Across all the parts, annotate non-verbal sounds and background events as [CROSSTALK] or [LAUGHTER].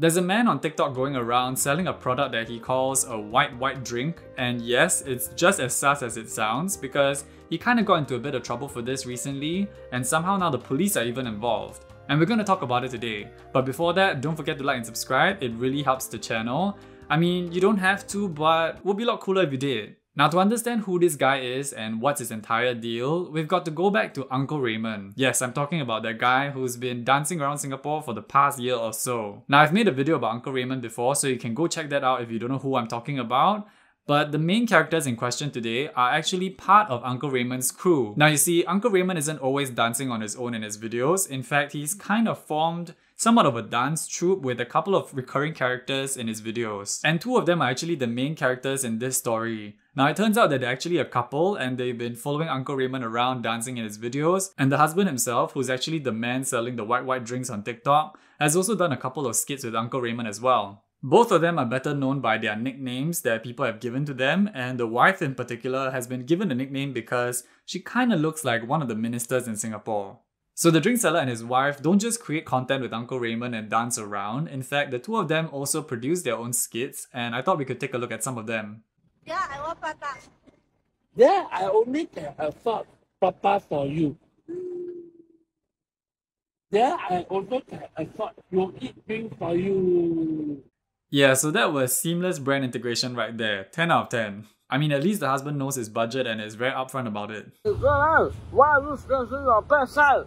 There's a man on TikTok going around selling a product that he calls a white white drink, and yes, it's just as sus as it sounds because he kinda got into a bit of trouble for this recently, and somehow now the police are even involved. And we're gonna talk about it today. But before that, don't forget to like and subscribe, it really helps the channel. I mean, you don't have to, but would be a lot cooler if you did. Now to understand who this guy is and what's his entire deal, we've got to go back to Uncle Raymond. Yes, I'm talking about that guy who's been dancing around Singapore for the past year or so. Now I've made a video about Uncle Raymond before, so you can go check that out if you don't know who I'm talking about. But the main characters in question today are actually part of Uncle Raymond's crew. Now you see, Uncle Raymond isn't always dancing on his own in his videos. In fact, he's kind of formed somewhat of a dance troupe with a couple of recurring characters in his videos. And two of them are actually the main characters in this story. Now it turns out that they're actually a couple and they've been following Uncle Raymond around dancing in his videos. And the husband himself, who's actually the man selling the white white drinks on TikTok, has also done a couple of skits with Uncle Raymond as well. Both of them are better known by their nicknames that people have given to them, and the wife in particular has been given a nickname because she kinda looks like one of the ministers in Singapore. So the drink seller and his wife don't just create content with Uncle Raymond and dance around. In fact, the two of them also produce their own skits, and I thought we could take a look at some of them. Yeah, I want papa. Yeah, I only can afford papa for you. Yeah, I also can afford you eat drink for you. Yeah, so that was seamless brand integration right there. 10 out of 10. I mean, at least the husband knows his budget and is very upfront about it. Why are you scratching your backside?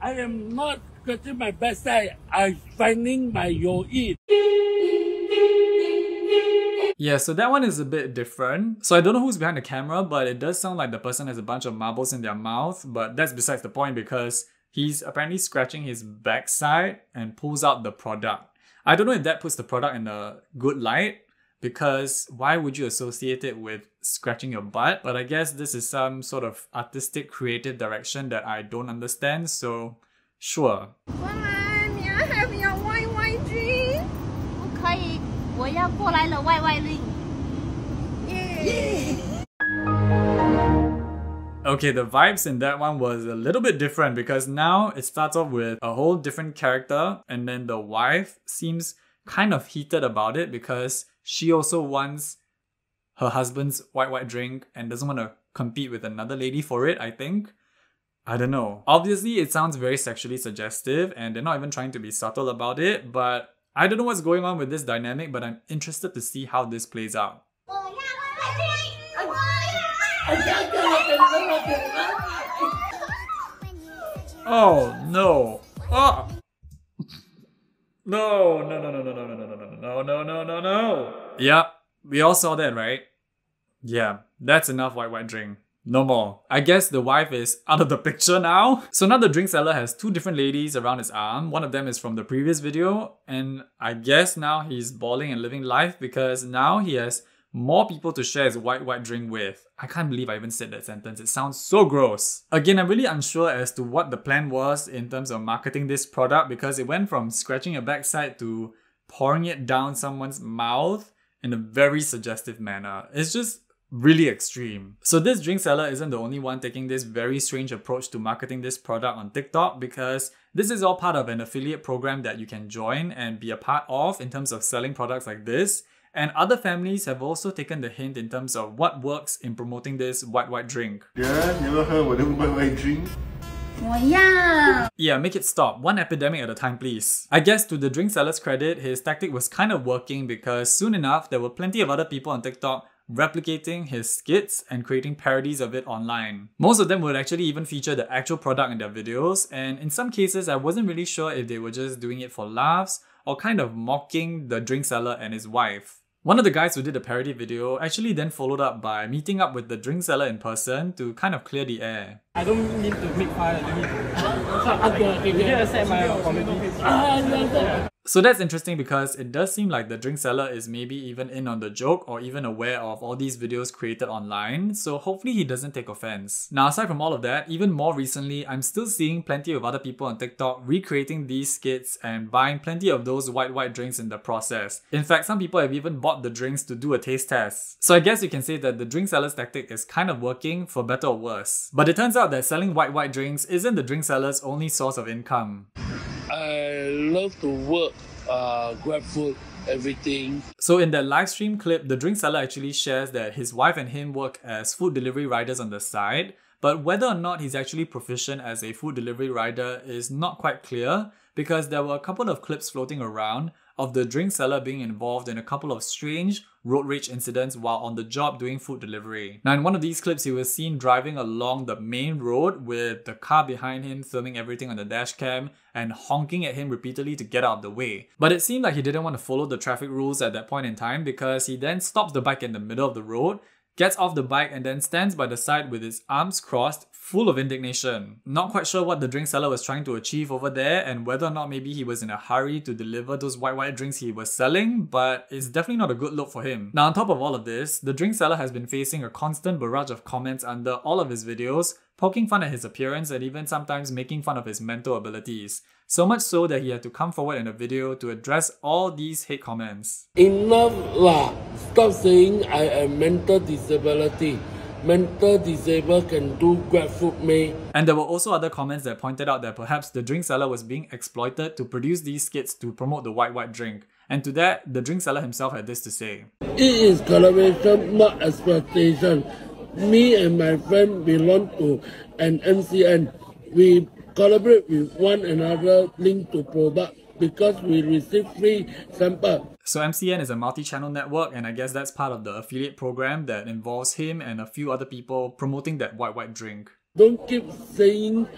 I am not scratching my backside. I'm finding my yo eat. Yeah, so that one is a bit different. So I don't know who's behind the camera, but it does sound like the person has a bunch of marbles in their mouth, but that's besides the point because he's apparently scratching his backside and pulls out the product. I don't know if that puts the product in a good light because why would you associate it with scratching your butt? But I guess this is some sort of artistic creative direction that I don't understand, so sure. Mama, may I have your white white drink? 不可以，我要过来了，外外令。 Yeah. Okay, the vibes in that one was a little bit different because now it starts off with a whole different character, and then the wife seems kind of heated about it because she also wants her husband's white white drink and doesn't want to compete with another lady for it, I think. I don't know. Obviously, it sounds very sexually suggestive and they're not even trying to be subtle about it, but I don't know what's going on with this dynamic, but I'm interested to see how this plays out. Oh no! Oh! No, no, no, no, no, no, no, no, no, no, no, no, no, no. Yeah, we all saw that, right? Yeah, that's enough white white drink. No more. I guess the wife is out of the picture now. So now the drink seller has two different ladies around his arm. One of them is from the previous video, and I guess now he's balling and living life because now he has more people to share his white white drink with. I can't believe I even said that sentence. It sounds so gross. Again, I'm really unsure as to what the plan was in terms of marketing this product because it went from scratching your backside to pouring it down someone's mouth in a very suggestive manner. It's just really extreme. So this drink seller isn't the only one taking this very strange approach to marketing this product on TikTok because this is all part of an affiliate program that you can join and be a part of in terms of selling products like this. And other families have also taken the hint in terms of what works in promoting this white white drink. Yeah, you ever heard of the white white drink? 我要。Yeah, make it stop. One epidemic at a time, please. I guess to the drink seller's credit, his tactic was kind of working because soon enough, there were plenty of other people on TikTok replicating his skits and creating parodies of it online. Most of them would actually even feature the actual product in their videos, and in some cases, I wasn't really sure if they were just doing it for laughs or kind of mocking the drink seller and his wife. One of the guys who did the parody video actually then followed up by meeting up with the drink seller in person to kind of clear the air. I don't mean to make fun. I mean to. [LAUGHS] You didn't accept my apology. So that's interesting because it does seem like the drink seller is maybe even in on the joke or even aware of all these videos created online, so hopefully he doesn't take offense. Now, aside from all of that, even more recently, I'm still seeing plenty of other people on TikTok recreating these skits and buying plenty of those white white drinks in the process. In fact, some people have even bought the drinks to do a taste test. So I guess you can say that the drink seller's tactic is kind of working for better or worse. But it turns out that selling white white drinks isn't the drink seller's only source of income. I love to work uh, grab food, everything. So in that live stream clip, the drink seller actually shares that his wife and him work as food delivery riders on the side, but whether or not he's actually proficient as a food delivery rider is not quite clear because there were a couple of clips floating around of the drink seller being involved in a couple of strange road rage incidents while on the job doing food delivery. Now, in one of these clips, he was seen driving along the main road with the car behind him filming everything on the dash cam and honking at him repeatedly to get out of the way. But it seemed like he didn't want to follow the traffic rules at that point in time because he then stops the bike in the middle of the road gets off the bike and then stands by the side with his arms crossed, full of indignation. Not quite sure what the drink seller was trying to achieve over there and whether or not maybe he was in a hurry to deliver those white white drinks he was selling, but it's definitely not a good look for him. Now on top of all of this, the drink seller has been facing a constant barrage of comments under all of his videos, poking fun at his appearance and even sometimes making fun of his mental abilities. So much so that he had to come forward in a video to address all these hate comments. Enough lah. Stop saying I am mental disability. Mental disabled can do grab food me. And there were also other comments that pointed out that perhaps the drink seller was being exploited to produce these skits to promote the white white drink. And to that, the drink seller himself had this to say. It is collaboration, not exploitation. Me and my friend belong to an MCN. We collaborate with one another linked to product because we receive free sample. So MCN is a multi-channel network and I guess that's part of the affiliate program that involves him and a few other people promoting that white white drink. Don't keep saying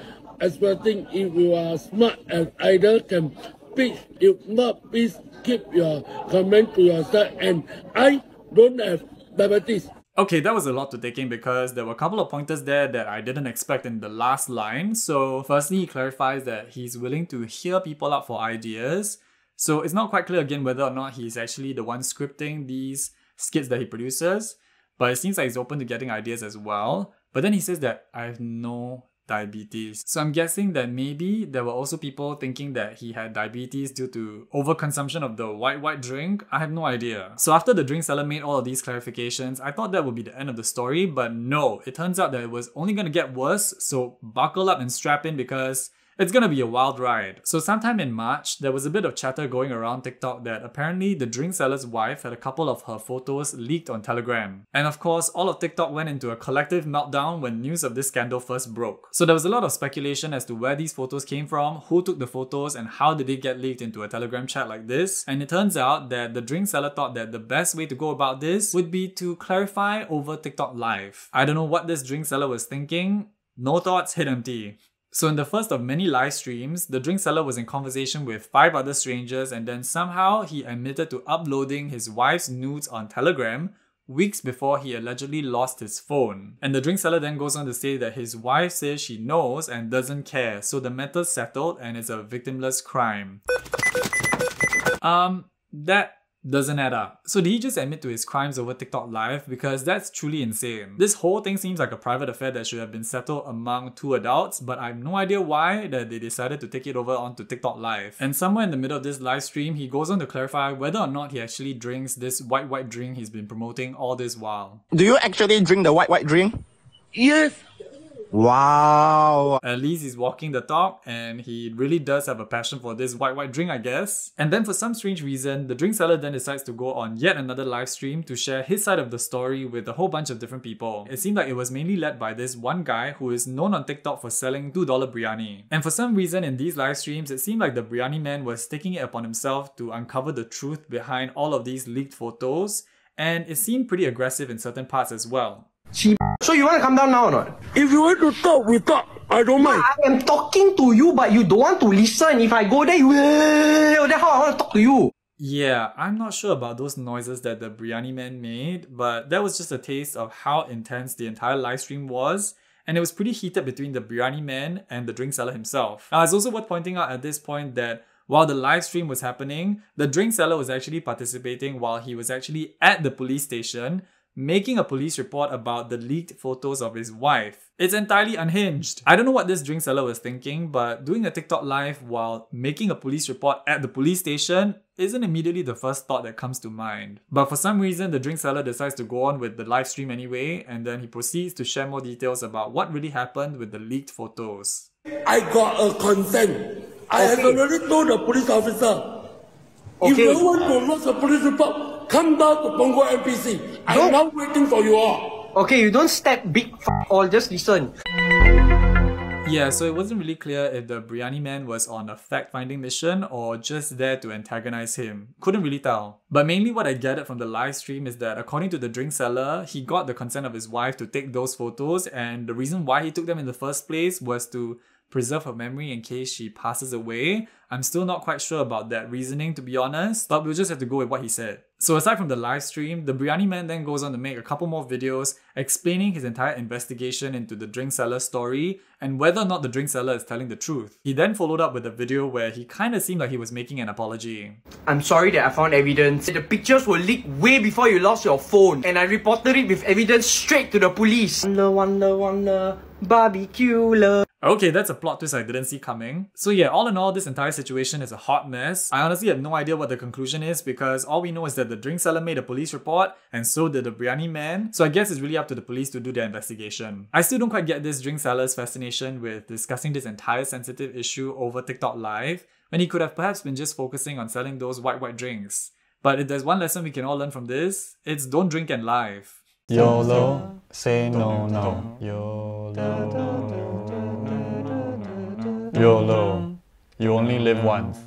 expecting if you are smart and either can pitch. If not, please keep your comment to yourself and I don't have diabetes. Okay, that was a lot to take in because there were a couple of pointers there that I didn't expect in the last line. So, firstly, he clarifies that he's willing to hear people out for ideas. So, it's not quite clear again whether or not he's actually the one scripting these skits that he produces, but it seems like he's open to getting ideas as well. But then he says that I have no diabetes. So I'm guessing that maybe there were also people thinking that he had diabetes due to overconsumption of the white white drink. I have no idea. So after the drink seller made all of these clarifications, I thought that would be the end of the story, but no, it turns out that it was only gonna get worse, so buckle up and strap in because it's gonna be a wild ride. So, sometime in March, there was a bit of chatter going around TikTok that apparently the drink seller's wife had a couple of her photos leaked on Telegram. And of course, all of TikTok went into a collective meltdown when news of this scandal first broke. So, there was a lot of speculation as to where these photos came from, who took the photos, and how did they get leaked into a Telegram chat like this. And it turns out that the drink seller thought that the best way to go about this would be to clarify over TikTok Live. I don't know what this drink seller was thinking. No thoughts, hit empty. So in the first of many live streams, the drink seller was in conversation with five other strangers and then somehow he admitted to uploading his wife's nudes on Telegram weeks before he allegedly lost his phone. And the drink seller then goes on to say that his wife says she knows and doesn't care, so the matter's settled and it's a victimless crime. Um, that doesn't add up. So did he just admit to his crimes over TikTok Live? Because that's truly insane. This whole thing seems like a private affair that should have been settled among two adults, but I have no idea why that they decided to take it over onto TikTok Live. And somewhere in the middle of this live stream, he goes on to clarify whether or not he actually drinks this white white drink he's been promoting all this while. Do you actually drink the white white drink? Yes, Wow. At least he's walking the talk and he really does have a passion for this white white drink, I guess. And then for some strange reason, the drink seller then decides to go on yet another live stream to share his side of the story with a whole bunch of different people. It seemed like it was mainly led by this one guy who is known on TikTok for selling $2 biryani. And for some reason in these live streams, it seemed like the biryani man was taking it upon himself to uncover the truth behind all of these leaked photos, and it seemed pretty aggressive in certain parts as well. So you want to come down now or not? if you want to talk, we talk. I don't mind. I am talking to you, but you don't want to listen. If I go there, you will. Then how I want to talk to you? Yeah, I'm not sure about those noises that the biryani man made, but that was just a taste of how intense the entire live stream was. And it was pretty heated between the biryani man and the drink seller himself. Now, it's also worth pointing out at this point that while the live stream was happening, the drink seller was actually participating while he was actually at the police station making a police report about the leaked photos of his wife. It's entirely unhinged. I don't know what this drink seller was thinking, but doing a TikTok live while making a police report at the police station isn't immediately the first thought that comes to mind. But for some reason, the drink seller decides to go on with the live stream anyway, and then he proceeds to share more details about what really happened with the leaked photos. I got a consent. I have already told the police officer. If Okay. you want to lodge a police report, come down to Punggol NPC. I'm now waiting for you all. Okay, you don't step big f all, just listen. Yeah, so it wasn't really clear if the Biryani man was on a fact finding mission or just there to antagonize him. Couldn't really tell. But mainly what I gathered from the live stream is that according to the drink seller, he got the consent of his wife to take those photos, and the reason why he took them in the first place was to preserve her memory in case she passes away. I'm still not quite sure about that reasoning to be honest, but we'll just have to go with what he said. So aside from the live stream, the Biryani Man then goes on to make a couple more videos explaining his entire investigation into the drink seller story and whether or not the drink seller is telling the truth. He then followed up with a video where he kinda seemed like he was making an apology. I'm sorry that I found evidence. The pictures were leaked way before you lost your phone, and I reported it with evidence straight to the police. Wonder, wonder, wonder, barbecue love. Okay, that's a plot twist I didn't see coming. So yeah, all in all, this entire situation is a hot mess. I honestly have no idea what the conclusion is because all we know is that the drink seller made a police report and so did the biryani man. So I guess it's really up to the police to do their investigation. I still don't quite get this drink seller's fascination with discussing this entire sensitive issue over TikTok live when he could have perhaps been just focusing on selling those white white drinks. But if there's one lesson we can all learn from this, it's don't drink and live. YEOLO, say no, no. YEOLO. YOLO, oh, you only live once.